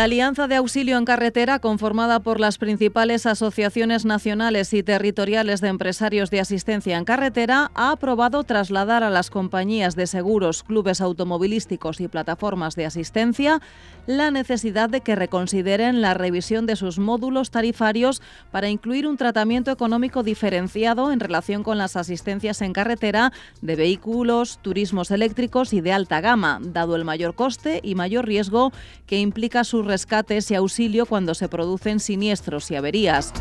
La Alianza de Auxilio en Carretera, conformada por las principales asociaciones nacionales y territoriales de empresarios de asistencia en carretera, ha aprobado trasladar a las compañías de seguros, clubes automovilísticos y plataformas de asistencia la necesidad de que reconsideren la revisión de sus módulos tarifarios para incluir un tratamiento económico diferenciado en relación con las asistencias en carretera de vehículos, turismos eléctricos y de alta gama, dado el mayor coste y mayor riesgo que implica sus rescates y auxilio cuando se producen siniestros y averías.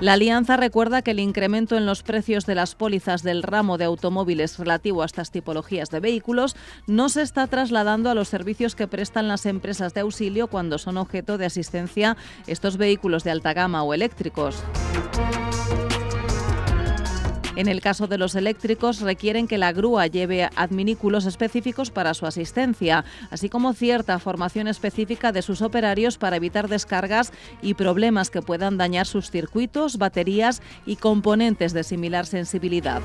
La alianza recuerda que el incremento en los precios de las pólizas del ramo de automóviles relativo a estas tipologías de vehículos no se está trasladando a los servicios que prestan las empresas de auxilio cuando son objeto de asistencia estos vehículos de alta gama o eléctricos. En el caso de los eléctricos, requieren que la grúa lleve adminículos específicos para su asistencia, así como cierta formación específica de sus operarios para evitar descargas y problemas que puedan dañar sus circuitos, baterías y componentes de similar sensibilidad.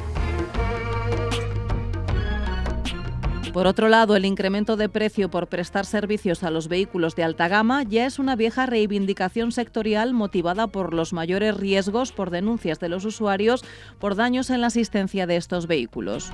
Por otro lado, el incremento de precio por prestar servicios a los vehículos de alta gama ya es una vieja reivindicación sectorial motivada por los mayores riesgos por denuncias de los usuarios por daños en la asistencia de estos vehículos.